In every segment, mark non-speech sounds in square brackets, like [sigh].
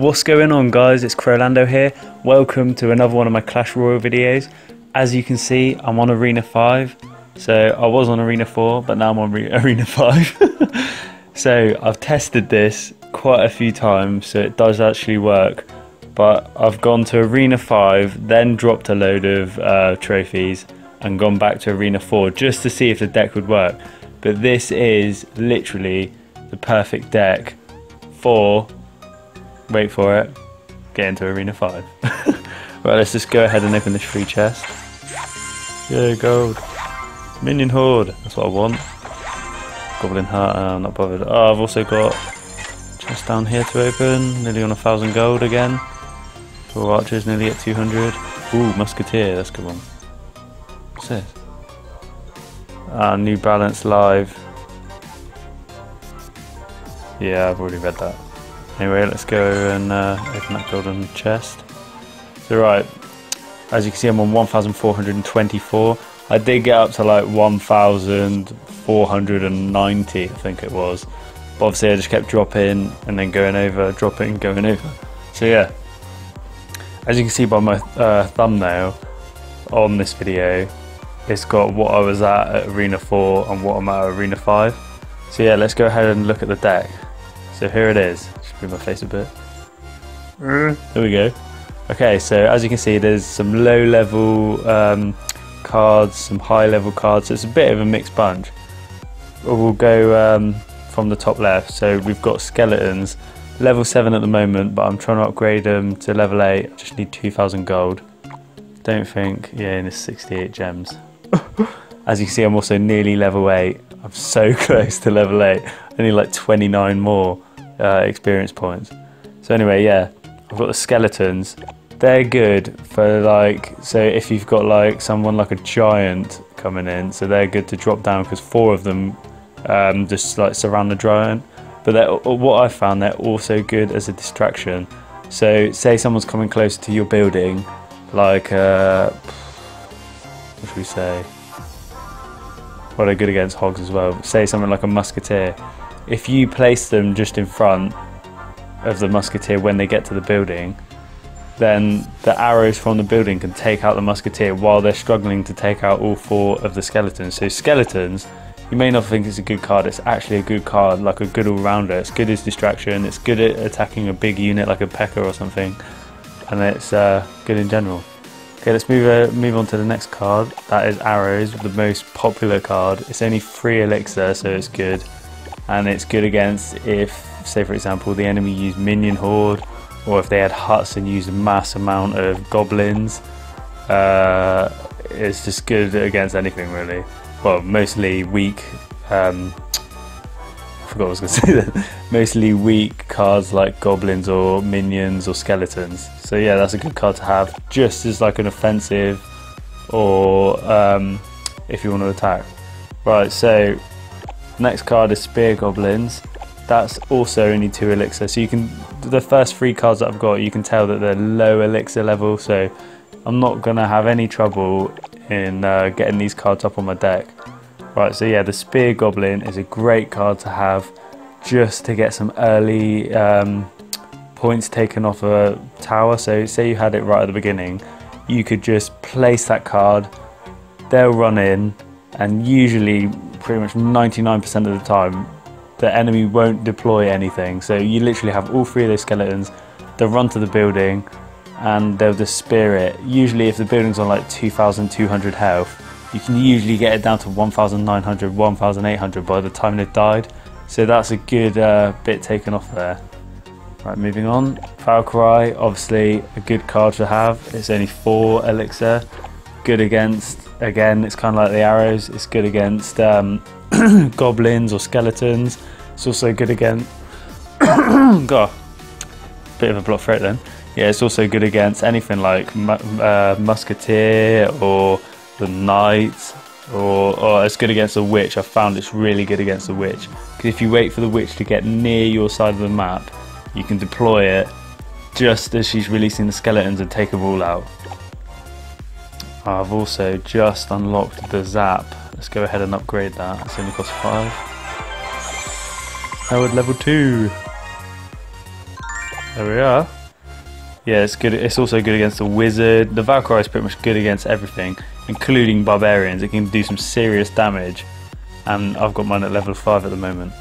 What's going on guys, it's Crowlando here. Welcome to another one of my Clash Royale videos. As you can see, I'm on Arena 5. So I was on Arena 4, but now I'm on Re [laughs] Arena 5. [laughs] so I've tested this quite a few times, so it does actually work. But I've gone to Arena 5, then dropped a load of uh, trophies, and gone back to Arena 4 just to see if the deck would work. But this is literally the perfect deck for wait for it, get into Arena 5. [laughs] right, let's just go ahead and open this free chest. Yeah, gold. Minion Horde, that's what I want. Goblin Heart, uh, I'm not bothered. Oh, I've also got chest down here to open, nearly on a thousand gold again. Four archers, nearly at 200. Ooh, Musketeer, that's a good one. What's this? Ah, New Balance Live. Yeah, I've already read that. Anyway, let's go and uh, open that golden chest. So right, as you can see I'm on 1424. I did get up to like 1490 I think it was. But obviously I just kept dropping and then going over, dropping, going over. So yeah, as you can see by my uh, thumbnail on this video, it's got what I was at at Arena 4 and what I'm at, Arena 5. So yeah, let's go ahead and look at the deck. So here it is. Move my face a bit. There we go. Okay, so as you can see, there's some low level um, cards, some high level cards. So it's a bit of a mixed bunch. We'll go um, from the top left. So we've got skeletons, level 7 at the moment, but I'm trying to upgrade them to level 8. I just need 2,000 gold. Don't think, yeah, and it's 68 gems. [laughs] As you can see, I'm also nearly level 8. I'm so [laughs] close to level 8. I need like 29 more uh, experience points. So anyway, yeah, I've got the skeletons. They're good for like, so if you've got like someone like a giant coming in, so they're good to drop down because four of them um, just like surround the giant. But what I found, they're also good as a distraction. So say someone's coming close to your building, like, uh, what should we say? Well, they're good against hogs as well. Say something like a musketeer if you place them just in front of the musketeer when they get to the building, then the arrows from the building can take out the musketeer while they're struggling to take out all four of the skeletons. So skeletons, you may not think it's a good card, it's actually a good card, like a good all-rounder. It's good as distraction, it's good at attacking a big unit like a P.E.K.K.A or something, and it's uh, good in general. Okay, let's move uh, move on to the next card. That is Arrows, the most popular card. It's only three elixir, so it's good and it's good against if, say for example, the enemy used minion horde, or if they had huts and used a mass amount of goblins. Uh, it's just good against anything really. Well, mostly weak. Um, I forgot what I was going [laughs] to say. Then. mostly weak cards like goblins or minions or skeletons. So yeah, that's a good card to have, just as like an offensive, or um, if you want to attack. Right, so Next card is Spear Goblins. That's also only two elixir. So you can, the first three cards that I've got, you can tell that they're low elixir level. So I'm not gonna have any trouble in uh, getting these cards up on my deck. Right, so yeah, the Spear Goblin is a great card to have just to get some early um, points taken off a tower. So say you had it right at the beginning, you could just place that card, they'll run in, and usually pretty much 99% of the time the enemy won't deploy anything. So you literally have all three of those skeletons they'll run to the building and they'll just spear it. Usually if the building's on like 2200 health you can usually get it down to 1900 1800 by the time they've died. So that's a good uh, bit taken off there. Right moving on. Valkyrie obviously a good card to have. It's only four elixir. Good against again it's kind of like the arrows. It's good against um, [clears throat] goblins or skeletons. It's also good against [coughs] god bit of a block threat then. Yeah it's also good against anything like uh, musketeer or the knight or, or it's good against a witch. I found it's really good against a witch. Because if you wait for the witch to get near your side of the map you can deploy it just as she's releasing the skeletons and take them all out I've also just unlocked the Zap. Let's go ahead and upgrade that. It's only cost 5. Howard level 2. There we are. Yeah, it's good. It's also good against the wizard. The Valkyrie is pretty much good against everything, including barbarians. It can do some serious damage, and I've got mine at level five at the moment.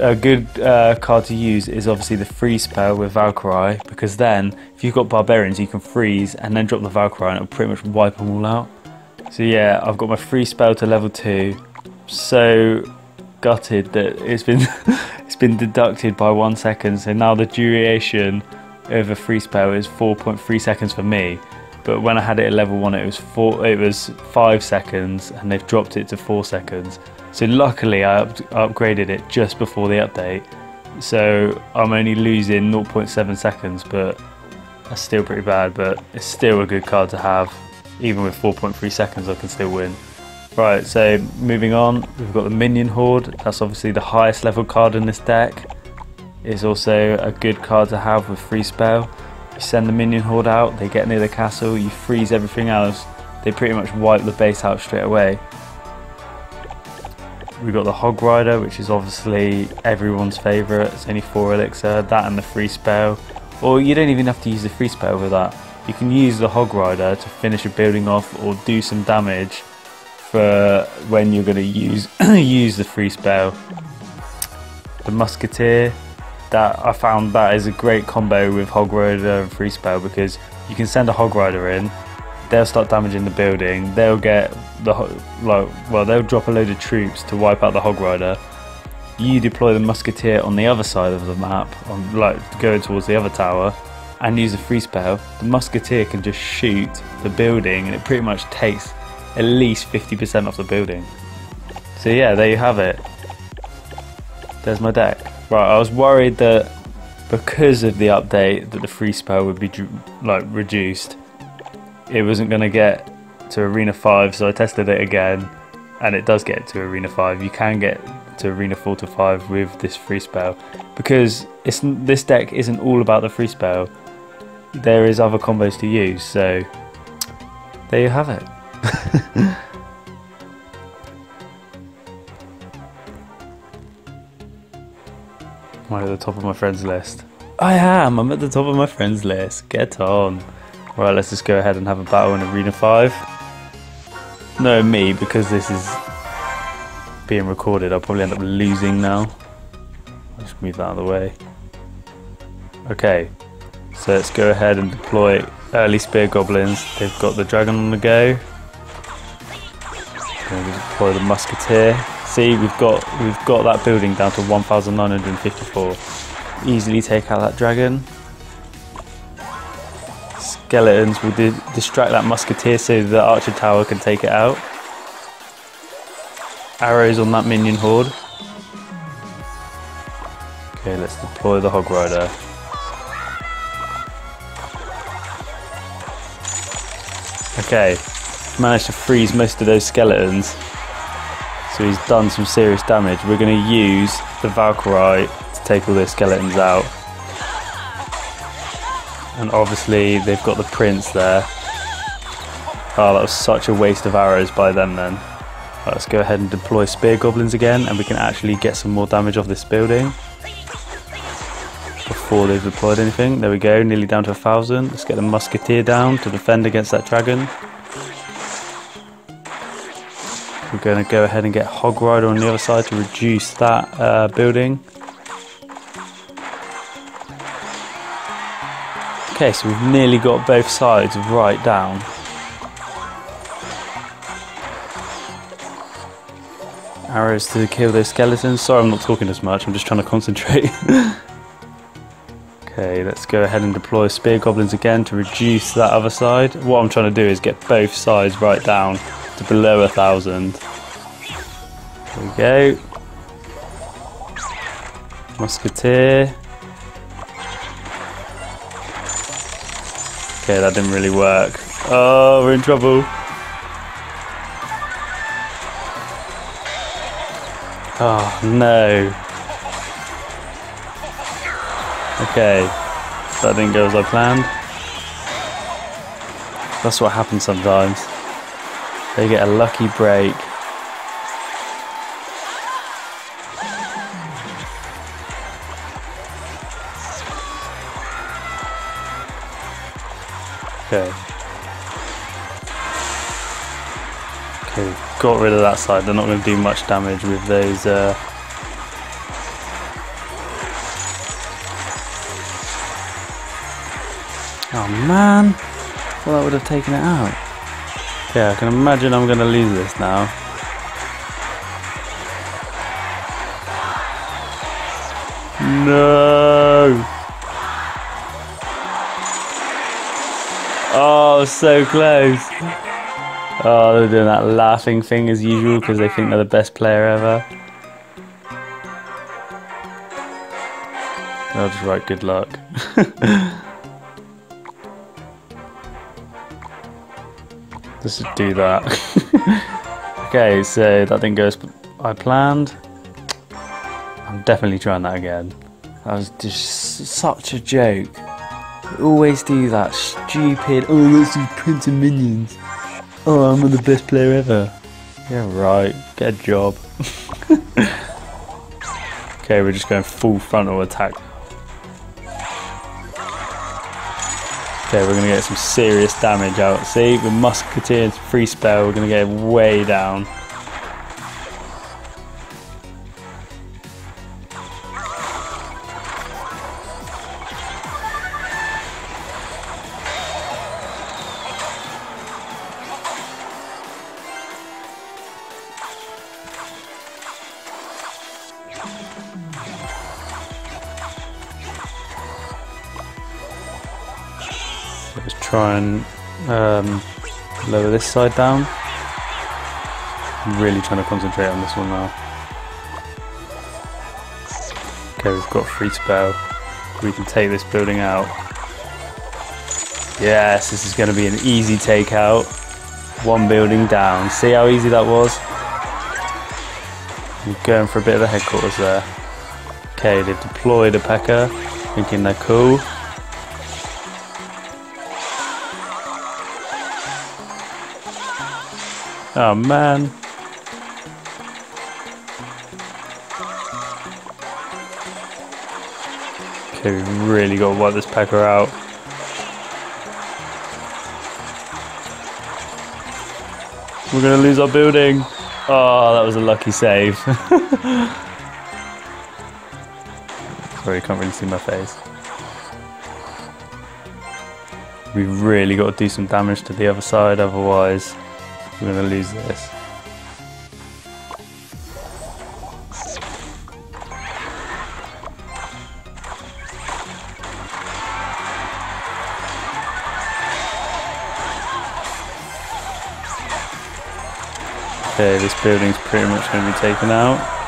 A good uh, card to use is obviously the freeze spell with Valkyrie, because then if you've got barbarians, you can freeze and then drop the Valkyrie, and it'll pretty much wipe them all out. So yeah, I've got my freeze spell to level two. So gutted that it's been [laughs] it's been deducted by one second. So now the duration of a freeze spell is 4.3 seconds for me. But when I had it at level one, it was four. It was five seconds, and they've dropped it to four seconds. So luckily, I up upgraded it just before the update. So I'm only losing 0.7 seconds, but that's still pretty bad. But it's still a good card to have. Even with 4.3 seconds, I can still win. Right, so moving on, we've got the Minion Horde. That's obviously the highest level card in this deck. It's also a good card to have with freeze spell. You send the Minion Horde out, they get near the castle, you freeze everything else. They pretty much wipe the base out straight away. We've got the Hog Rider, which is obviously everyone's favourite. It's only 4 elixir, that and the freeze spell. Or you don't even have to use the freeze spell with that. You can use the Hog Rider to finish a building off or do some damage for when you're going to use [clears throat] use the freeze spell. The Musketeer, that I found that is a great combo with Hog Rider and freeze spell because you can send a Hog Rider in, they'll start damaging the building, they'll get the like well they'll drop a load of troops to wipe out the Hog Rider. You deploy the Musketeer on the other side of the map, on like going towards the other tower, and use a freeze spell. The Musketeer can just shoot the building, and it pretty much takes at least 50% off the building. So yeah, there you have it. There's my deck. Right, I was worried that because of the update that the freeze spell would be like reduced, it wasn't going to get to Arena 5, so I tested it again, and it does get to Arena 5. You can get to Arena 4 to 5 with this freeze spell, because it's this deck isn't all about the freeze spell. There is other combos to use, so there you have it. [laughs] I at the top of my friends list? I am, I'm at the top of my friends list. Get on. Right, let's just go ahead and have a battle in Arena 5. No, me, because this is being recorded, I'll probably end up losing now. Just move that out of the way. Okay, so let's go ahead and deploy early spear goblins. They've got the dragon on the go. Deploy the musketeer. See, we've got we've got that building down to 1,954. Easily take out that dragon. Skeletons will di distract that musketeer so the archer tower can take it out. Arrows on that minion horde. Okay, let's deploy the hog rider. Okay, managed to freeze most of those skeletons. So he's done some serious damage. We're going to use the Valkyrie to take all their skeletons out. And obviously they've got the prince there. Oh, that was such a waste of arrows by them then. Right, let's go ahead and deploy spear goblins again and we can actually get some more damage off this building. Before they've deployed anything. There we go, nearly down to a thousand. Let's get the musketeer down to defend against that dragon. We're going to go ahead and get Hog Rider on the other side to reduce that uh, building. Okay, so we've nearly got both sides right down. Arrows to kill those skeletons. Sorry I'm not talking as much, I'm just trying to concentrate. [laughs] okay, let's go ahead and deploy Spear Goblins again to reduce that other side. What I'm trying to do is get both sides right down to below a thousand. There we go. Musketeer. Okay, that didn't really work. Oh, we're in trouble. Oh, no. Okay, that didn't go as I planned. That's what happens sometimes. They get a lucky break. Okay. Okay, got rid of that side. They're not going to do much damage with those. Uh... Oh man, thought that would have taken it out. Yeah, I can imagine I'm to lose this now. No! Oh, so close. Oh, they're doing that laughing thing as usual because they think they're the best player ever. I'll just write good luck. [laughs] just do that. [laughs] okay, so that didn't go as I planned. I'm definitely trying that again. That was just such a joke always do that stupid, oh, let's do Prince and Minions. Oh, I'm the best player ever. Yeah, right. Get a job. [laughs] okay, we're just going full frontal attack. Okay, we're going to get some serious damage out. See, with Musketeer's freeze spell, we're going to get way down. Let's try and um, lower this side down. I'm really trying to concentrate on this one now. Okay, we've got freeze spell. We can take this building out. Yes, this is going to be an easy takeout. One building down. See how easy that was? I'm going for a bit of a headquarters there. Okay, they've deployed a P.E.K.K.A, thinking they're cool. Oh man. Okay, we really got to wipe this P.E.K.K.A out. We're gonna lose our building. Oh, that was a lucky save. [laughs] Sorry, you can't really see my face. We've really got to do some damage to the other side, otherwise we're gonna lose this. Okay, this building's pretty much going to be taken out.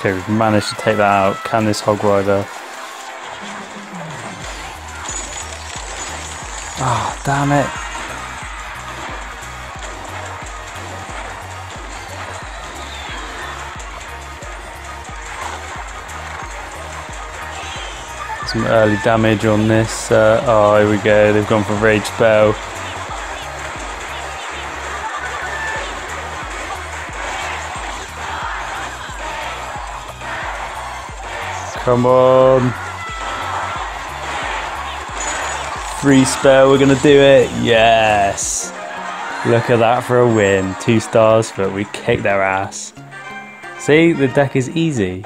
Okay, we've managed to take that out. Can this Hog Rider? Ah, oh, damn it. Some early damage on this. Uh, oh, here we go. They've gone for Rage Spell. Come on. Freeze spell, we're going to do it. Yes. Look at that for a win. Two stars, but we kicked their ass. See, the deck is easy.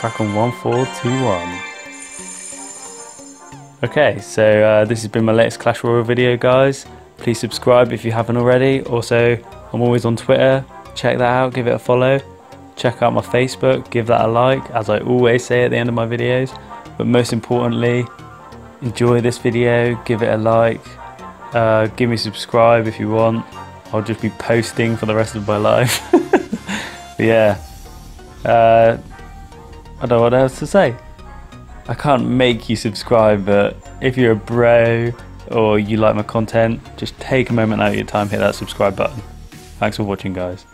Back on 1421. Okay, so uh, this has been my latest Clash Royale video, guys. Please subscribe if you haven't already. Also, I'm always on Twitter. Check that out, give it a follow check out my Facebook, give that a like, as I always say at the end of my videos. But most importantly, enjoy this video, give it a like, uh, give me subscribe if you want. I'll just be posting for the rest of my life. [laughs] yeah, uh, I don't know what else to say. I can't make you subscribe, but if you're a bro or you like my content, just take a moment out of your time, hit that subscribe button. Thanks for watching, guys.